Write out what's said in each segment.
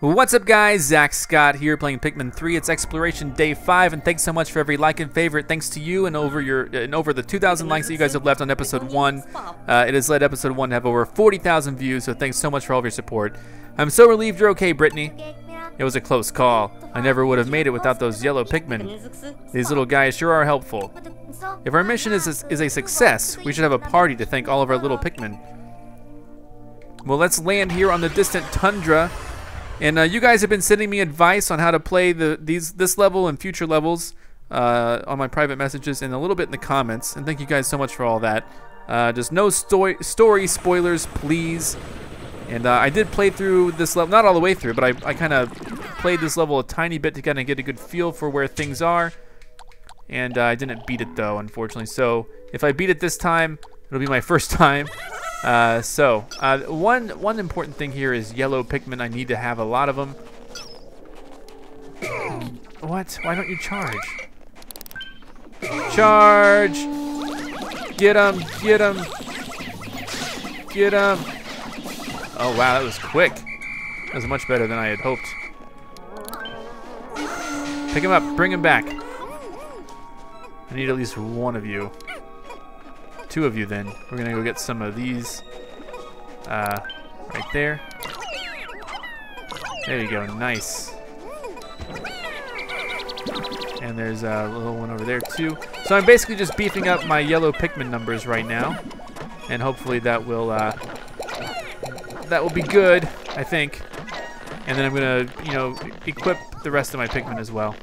What's up guys, Zack Scott here playing Pikmin 3. It's exploration day 5 and thanks so much for every like and favorite. Thanks to you and over your and over the 2,000 likes that you guys have left on episode 1. Uh, it has led episode 1 to have over 40,000 views, so thanks so much for all of your support. I'm so relieved you're okay, Brittany. It was a close call. I never would have made it without those yellow Pikmin. These little guys sure are helpful. If our mission is a, is a success, we should have a party to thank all of our little Pikmin. Well, let's land here on the distant tundra and uh, you guys have been sending me advice on how to play the these this level and future levels uh, on my private messages and a little bit in the comments. And thank you guys so much for all that. Uh, just no story story spoilers, please. And uh, I did play through this level, not all the way through, but I, I kind of played this level a tiny bit to kind of get a good feel for where things are. And uh, I didn't beat it though, unfortunately. So if I beat it this time, it'll be my first time. Uh, so, uh, one one important thing here is yellow Pikmin. I need to have a lot of them. What? Why don't you charge? Charge! Get him! Get him! Get him! Oh wow, that was quick. That was much better than I had hoped. Pick him up. Bring him back. I need at least one of you two of you then. We're gonna go get some of these uh, right there. There you go, nice. And there's a little one over there too. So I'm basically just beefing up my yellow Pikmin numbers right now. And hopefully that will uh, that will be good, I think. And then I'm gonna, you know, equip the rest of my Pikmin as well.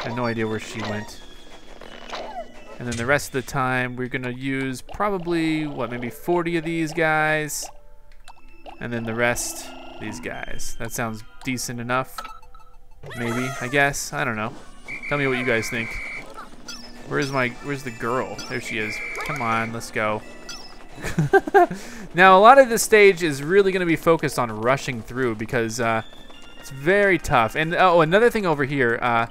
I have no idea where she went. And then the rest of the time, we're going to use probably, what, maybe 40 of these guys. And then the rest, these guys. That sounds decent enough. Maybe, I guess. I don't know. Tell me what you guys think. Where's my, where's the girl? There she is. Come on, let's go. now, a lot of this stage is really going to be focused on rushing through because uh, it's very tough. And, oh, another thing over here. Uh,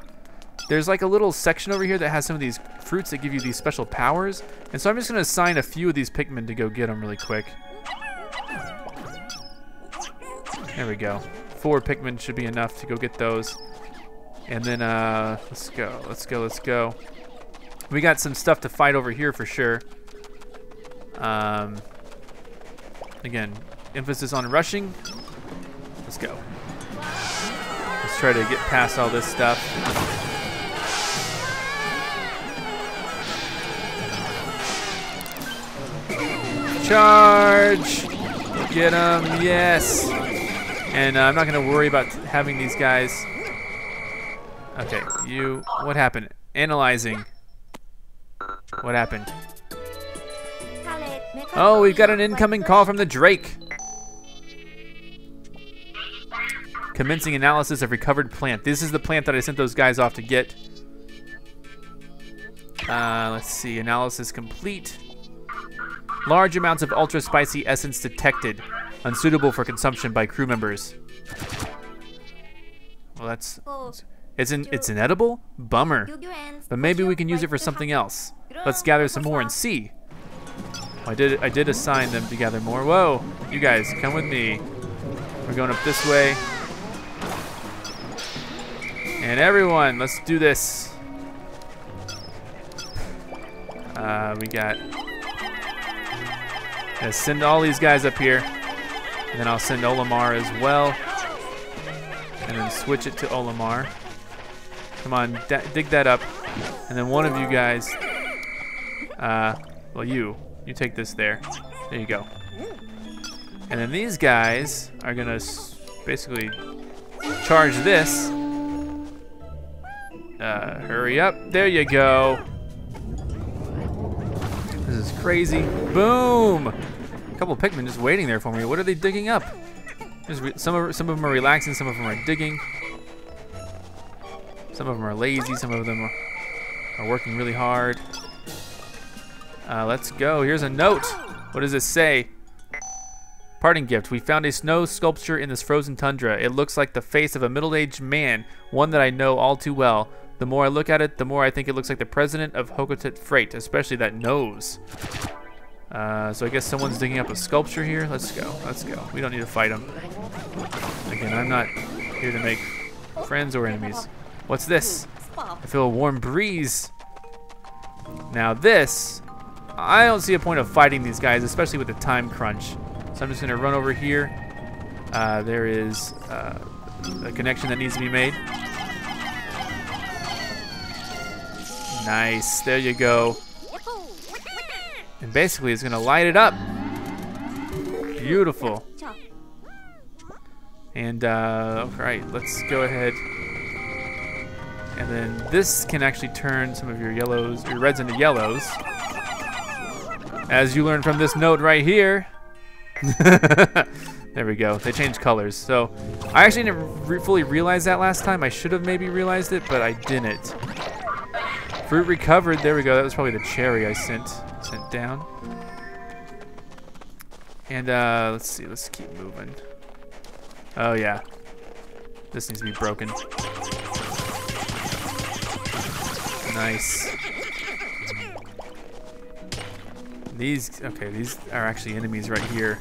there's like a little section over here that has some of these fruits that give you these special powers. And so I'm just going to assign a few of these Pikmin to go get them really quick. There we go. Four Pikmin should be enough to go get those. And then, uh, let's go, let's go, let's go. We got some stuff to fight over here for sure. Um, again, emphasis on rushing. Let's go. Let's try to get past all this stuff. Charge! Get him, yes! And uh, I'm not to worry about having these guys. Okay, you, what happened? Analyzing. What happened? Oh, we've got an incoming call from the Drake. Commencing analysis of recovered plant. This is the plant that I sent those guys off to get. Uh, let's see, analysis complete. Large amounts of ultra spicy essence detected, unsuitable for consumption by crew members. Well, that's it's an it's inedible. Bummer. But maybe we can use it for something else. Let's gather some more and see. I did I did assign them to gather more. Whoa, you guys, come with me. We're going up this way. And everyone, let's do this. Uh, we got Send all these guys up here. And then I'll send Olimar as well. And then switch it to Olimar. Come on, dig that up. And then one of you guys, uh, well you, you take this there. There you go. And then these guys are gonna basically charge this. Uh, hurry up, there you go. Is crazy. Boom! A couple of Pikmin just waiting there for me. What are they digging up? some of some of them are relaxing, some of them are digging. Some of them are lazy, some of them are, are working really hard. Uh, let's go. Here's a note. What does it say? Parting gift. We found a snow sculpture in this frozen tundra. It looks like the face of a middle-aged man, one that I know all too well. The more I look at it, the more I think it looks like the president of Hocotate Freight, especially that nose. Uh, so I guess someone's digging up a sculpture here. Let's go. Let's go. We don't need to fight them. Again, I'm not here to make friends or enemies. What's this? I feel a warm breeze. Now this, I don't see a point of fighting these guys, especially with the time crunch. So I'm just gonna run over here. Uh, there is uh, a connection that needs to be made. Nice, there you go. And basically it's gonna light it up. Beautiful. And, uh, all right, let's go ahead. And then this can actually turn some of your yellows, your reds into yellows. As you learn from this note right here. there we go, they changed colors. So I actually didn't re fully realize that last time. I should have maybe realized it, but I didn't. Fruit recovered, there we go. That was probably the cherry I sent, sent down. And uh, let's see, let's keep moving. Oh yeah. This needs to be broken. Nice. These, okay, these are actually enemies right here.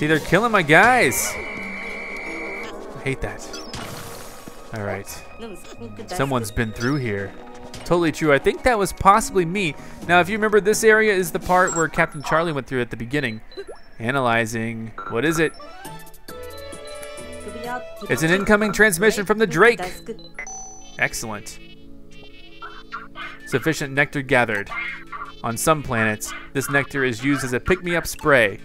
See, they're killing my guys. I hate that. All right. Someone's been through here. Totally true. I think that was possibly me. Now, if you remember, this area is the part where Captain Charlie went through at the beginning. Analyzing. What is it? It's an incoming transmission from the Drake. Excellent. Sufficient nectar gathered. On some planets, this nectar is used as a pick-me-up spray.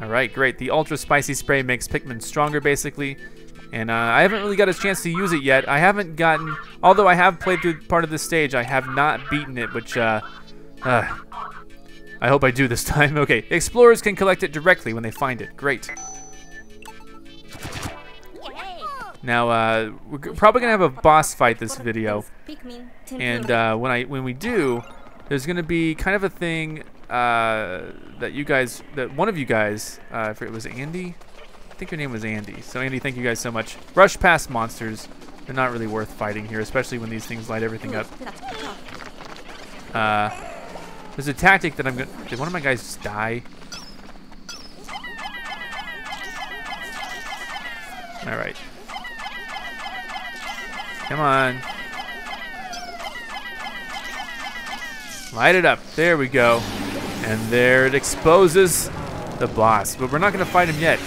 All right, great. The ultra spicy spray makes Pikmin stronger, basically. And uh, I haven't really got a chance to use it yet. I haven't gotten, although I have played through part of the stage, I have not beaten it, which, uh, uh, I hope I do this time. okay, explorers can collect it directly when they find it. Great. Now, uh, we're probably gonna have a boss fight this video, and uh, when I when we do, there's gonna be kind of a thing uh, that you guys, that one of you guys, uh, I forget, was Andy? I think your name was Andy. So Andy, thank you guys so much. Rush past monsters. They're not really worth fighting here, especially when these things light everything up. Uh, there's a tactic that I'm gonna. Did one of my guys just die? All right. Come on. Light it up. There we go. And there it exposes the boss. But we're not going to fight him yet.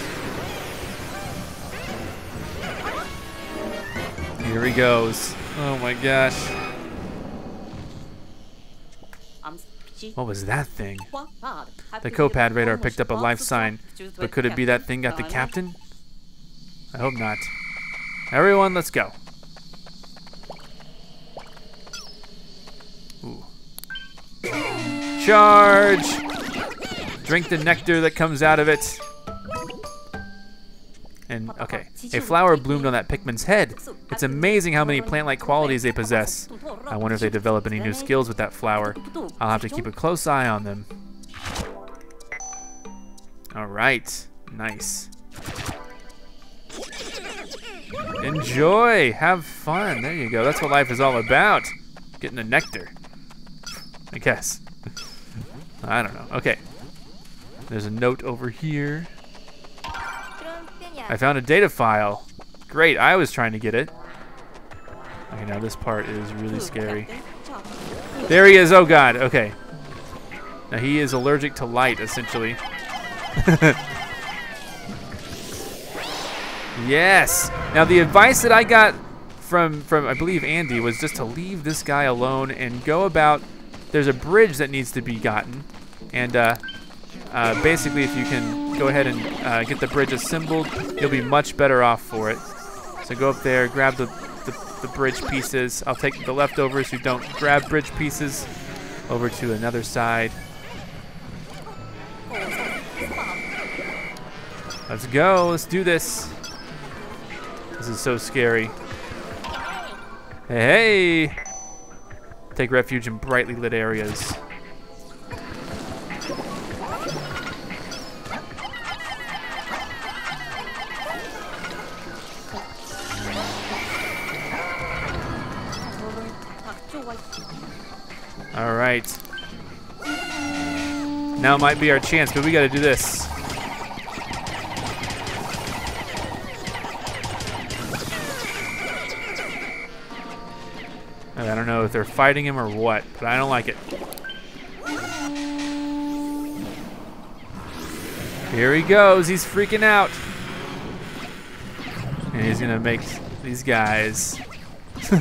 Here he goes. Oh my gosh. What was that thing? The KopPad radar picked up a life sign, but could it be that thing got the captain? I hope not. Everyone, let's go. Charge! Drink the nectar that comes out of it. And, okay, a flower bloomed on that Pikmin's head. It's amazing how many plant-like qualities they possess. I wonder if they develop any new skills with that flower. I'll have to keep a close eye on them. Alright, nice. Enjoy, have fun. There you go, that's what life is all about. Getting the nectar. I guess. I don't know. Okay. There's a note over here. I found a data file. Great, I was trying to get it. Okay, now this part is really scary. There he is, oh god, okay. Now he is allergic to light, essentially. yes! Now the advice that I got from, from, I believe, Andy was just to leave this guy alone and go about there's a bridge that needs to be gotten. And uh, uh, basically, if you can go ahead and uh, get the bridge assembled, you'll be much better off for it. So go up there, grab the, the, the bridge pieces. I'll take the leftovers who don't grab bridge pieces over to another side. Let's go. Let's do this. This is so scary. Hey, hey. Take refuge in brightly lit areas. Alright. Now might be our chance, but we gotta do this. I don't know if they're fighting him or what, but I don't like it. Here he goes. He's freaking out. And he's going to make these guys.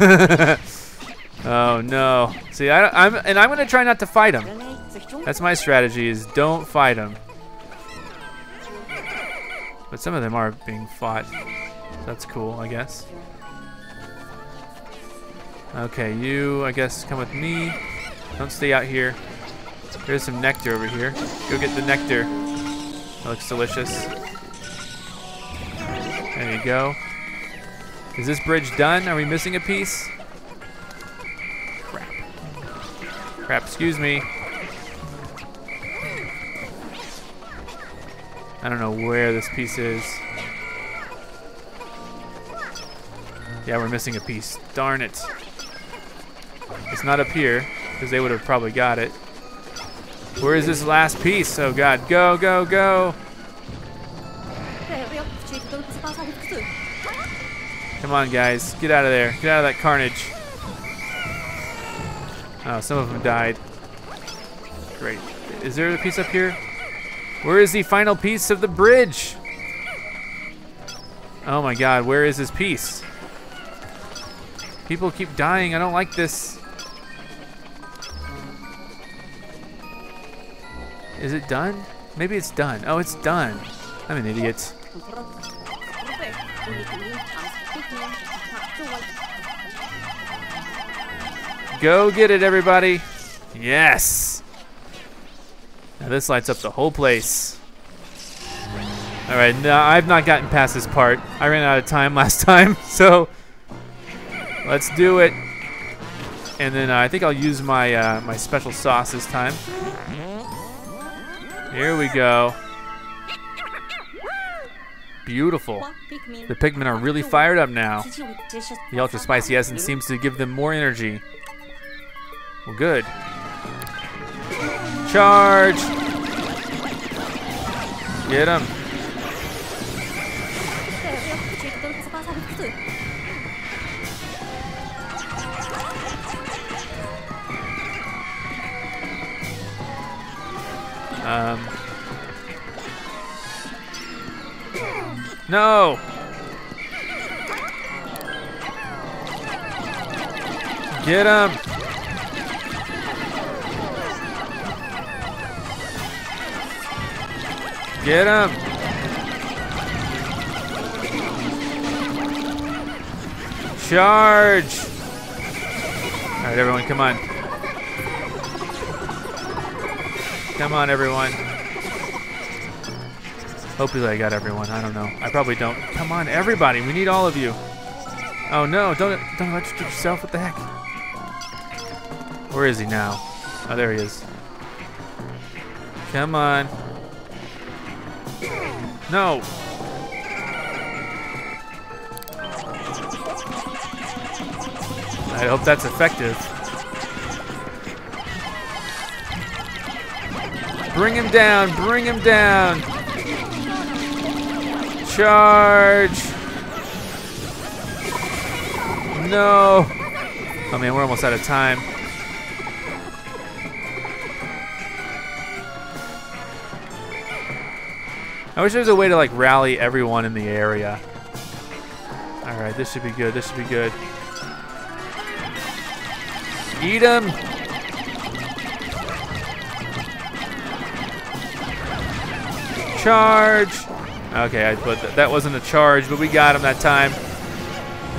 oh, no. See, I, am and I'm going to try not to fight him. That's my strategy is don't fight him. But some of them are being fought. that's cool, I guess. Okay, you, I guess, come with me. Don't stay out here. There's some nectar over here. Go get the nectar. That looks delicious. There you go. Is this bridge done? Are we missing a piece? Crap. Crap, excuse me. I don't know where this piece is. Yeah, we're missing a piece. Darn it. It's not up here, because they would have probably got it. Where is this last piece? Oh god, go, go, go! Come on, guys. Get out of there. Get out of that carnage. Oh, some of them died. Great. Is there a piece up here? Where is the final piece of the bridge? Oh my god, where is this piece? People keep dying. I don't like this. Is it done? Maybe it's done. Oh, it's done. I'm an idiot. Go get it, everybody. Yes. Now this lights up the whole place. All right, now I've not gotten past this part. I ran out of time last time, so let's do it. And then uh, I think I'll use my uh, my special sauce this time. Here we go. Beautiful. The Pikmin are really fired up now. The Ultra Spicy Essence seems to give them more energy. Well, good. Charge! Get him. Um, no! Get him! Get him! Charge! Alright, everyone, come on. Come on, everyone. Hopefully I got everyone. I don't know. I probably don't. Come on, everybody. We need all of you. Oh, no. Don't, don't electrocute yourself. What the heck? Where is he now? Oh, there he is. Come on. No. I hope that's effective. Bring him down, bring him down. Charge. No. Oh man, we're almost out of time. I wish there was a way to like rally everyone in the area. All right, this should be good. This should be good. Eat him. Charge! Okay, I put that, that wasn't a charge, but we got him that time.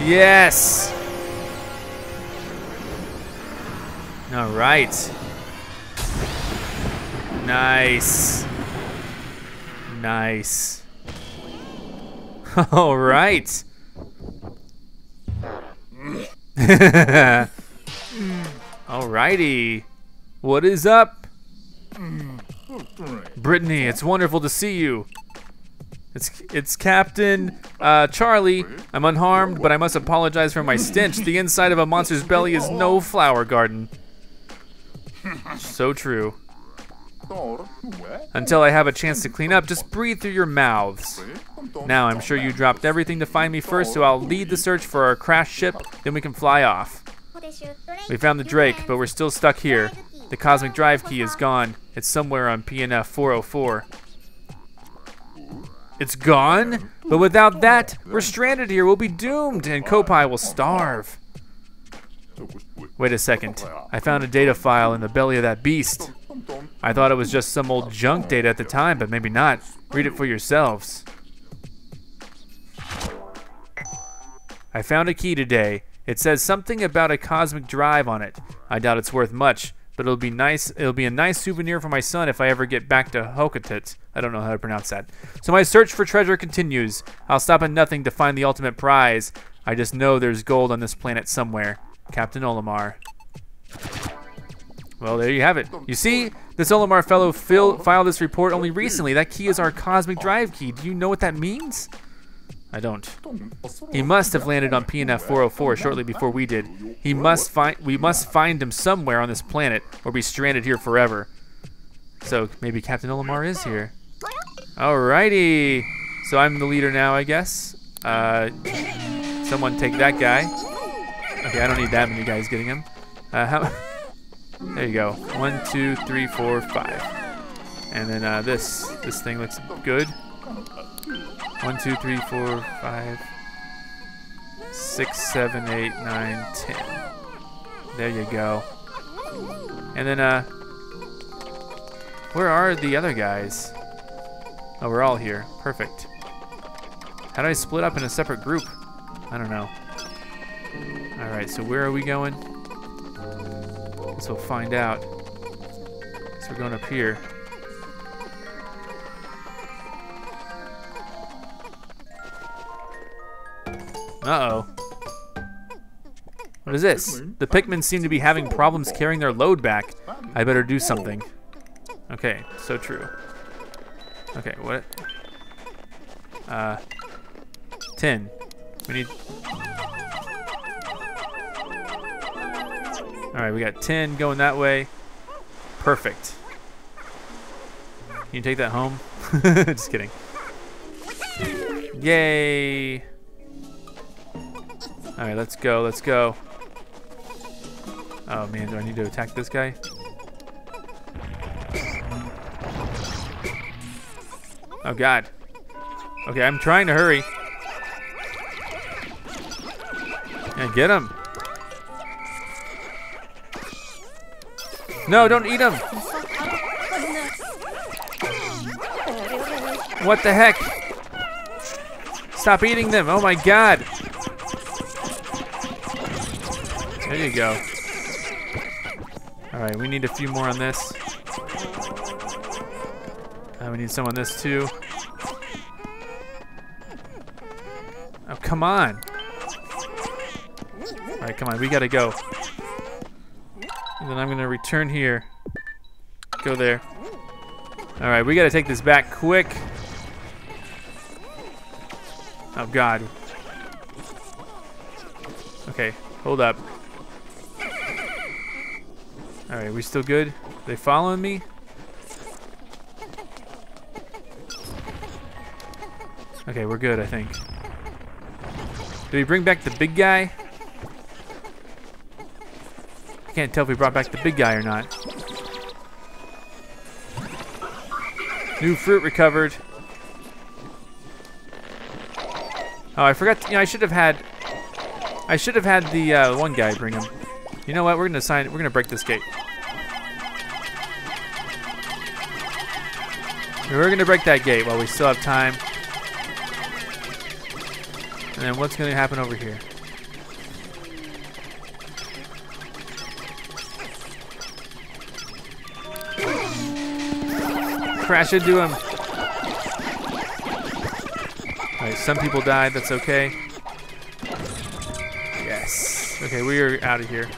Yes! All right. Nice. Nice. All right. Alrighty. What is up? Brittany, it's wonderful to see you. It's it's Captain uh, Charlie. I'm unharmed, but I must apologize for my stench. The inside of a monster's belly is no flower garden. So true. Until I have a chance to clean up, just breathe through your mouths. Now, I'm sure you dropped everything to find me first, so I'll lead the search for our crashed ship, then we can fly off. We found the Drake, but we're still stuck here. The cosmic drive key is gone. It's somewhere on PNF 404. It's gone? But without that, we're stranded here. We'll be doomed, and Koppai will starve. Wait a second. I found a data file in the belly of that beast. I thought it was just some old junk data at the time, but maybe not. Read it for yourselves. I found a key today. It says something about a cosmic drive on it. I doubt it's worth much, but it'll be nice. It'll be a nice souvenir for my son if I ever get back to Hokatit. I don't know how to pronounce that. So my search for treasure continues. I'll stop at nothing to find the ultimate prize. I just know there's gold on this planet somewhere. Captain Olimar. Well, there you have it. You see, this Olimar fellow filed this report only recently. That key is our cosmic drive key. Do you know what that means? I don't. He must have landed on PNF 404 shortly before we did. He must find. We must find him somewhere on this planet, or be stranded here forever. So maybe Captain Olimar is here. Alrighty. So I'm the leader now, I guess. Uh, someone take that guy. Okay, I don't need that many guys getting him. Uh, how? There you go. One, two, three, four, five. And then uh, this this thing looks good. One, two, three, four, five, six, seven, eight, nine, ten. There you go. And then uh, where are the other guys? Oh, we're all here. Perfect. How do I split up in a separate group? I don't know. Alright, so where are we going? Guess we'll find out. So we're going up here. Uh-oh. What is this? The Pikmin seem to be having problems carrying their load back. I better do something. Okay, so true. Okay, what? Uh, 10. We need... Alright, we got 10 going that way. Perfect. Can you take that home? Just kidding. Yay! Alright, let's go, let's go. Oh man, do I need to attack this guy? Oh god. Okay, I'm trying to hurry. Yeah, get him. No, don't eat him. What the heck? Stop eating them. Oh my god. There you go. Alright, we need a few more on this. Uh, we need some on this too. Oh, come on. Alright, come on. We gotta go. And then I'm gonna return here. Go there. Alright, we gotta take this back quick. Oh, God. Okay, hold up. Alright, we still good? They following me? Okay, we're good, I think. Did we bring back the big guy? I can't tell if we brought back the big guy or not. New fruit recovered. Oh, I forgot. To, you know, I should have had. I should have had the uh, one guy bring him. You know what? We're gonna sign. We're gonna break this gate. We're gonna break that gate while we still have time. And then what's gonna happen over here? Crash into him. Alright, some people died, that's okay. Yes. Okay, we are out of here.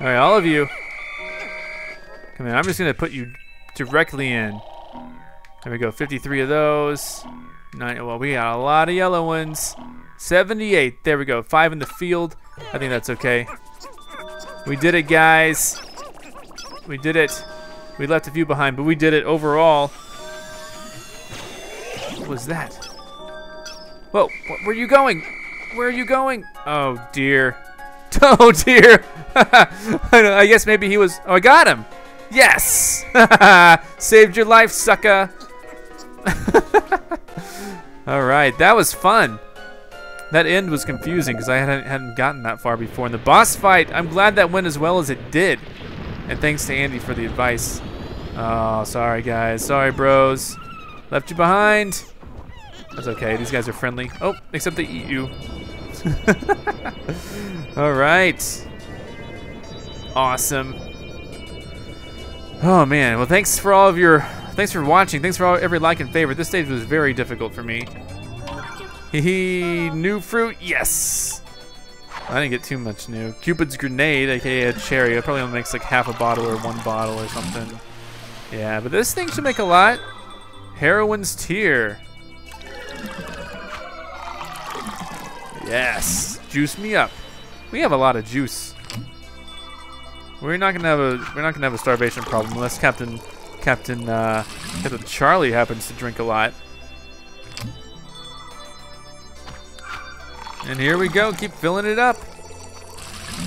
Alright, all of you. I'm just gonna put you directly in. There we go, 53 of those. Nine, well, we got a lot of yellow ones. 78, there we go, five in the field. I think that's okay. We did it, guys. We did it. We left a few behind, but we did it overall. What was that? Whoa, where are you going? Where are you going? Oh, dear. Oh, dear. I guess maybe he was... Oh, I got him. Yes. Saved your life, sucker. All right, that was fun. That end was confusing because I hadn't, hadn't gotten that far before. In the boss fight, I'm glad that went as well as it did. And thanks to Andy for the advice. Oh, sorry guys. Sorry, bros. Left you behind. That's okay. These guys are friendly. Oh, except they eat you. All right. Awesome. Oh man. Well, thanks for all of your. Thanks for watching. Thanks for all, every like and favorite. This stage was very difficult for me. Hee new fruit. Yes. I didn't get too much new. Cupid's grenade, aka a cherry. It probably only makes like half a bottle or one bottle or something. Yeah, but this thing should make a lot. Heroine's tear. Yes. Juice me up. We have a lot of juice. We're not gonna have a we're not gonna have a starvation problem unless Captain Captain uh, Captain Charlie happens to drink a lot. And here we go. Keep filling it up.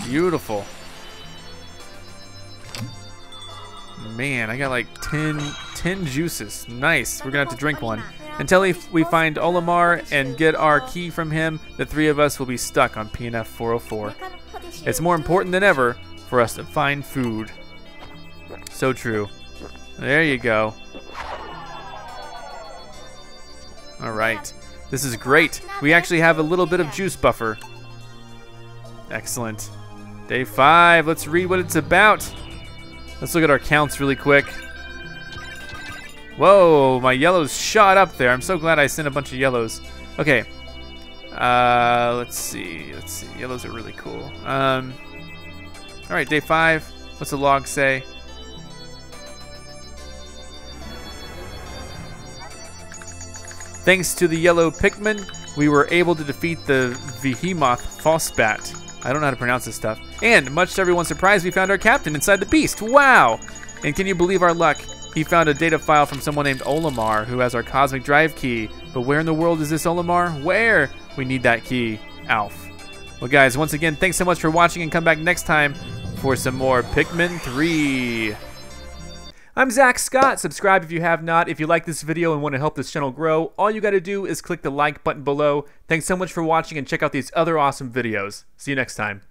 Beautiful. Man, I got like 10, 10 juices. Nice. We're to have to drink one. Until we find Olimar and get our key from him, the three of us will be stuck on PNF 404. It's more important than ever for us to find food. So true. There you go. All right. This is great. We actually have a little bit of juice buffer. Excellent. Day five. Let's read what it's about. Let's look at our counts really quick. Whoa, my yellows shot up there. I'm so glad I sent a bunch of yellows. Okay. Uh, let's see. Let's see. Yellows are really cool. Um, all right, day five. What's the log say? Thanks to the yellow Pikmin, we were able to defeat the Behemoth Phosbat. I don't know how to pronounce this stuff. And, much to everyone's surprise, we found our captain inside the beast. Wow! And can you believe our luck? He found a data file from someone named Olimar, who has our cosmic drive key. But where in the world is this Olimar? Where? We need that key. Alph. Well, guys, once again, thanks so much for watching, and come back next time for some more Pikmin 3. I'm Zack Scott. Subscribe if you have not. If you like this video and want to help this channel grow, all you got to do is click the like button below. Thanks so much for watching and check out these other awesome videos. See you next time.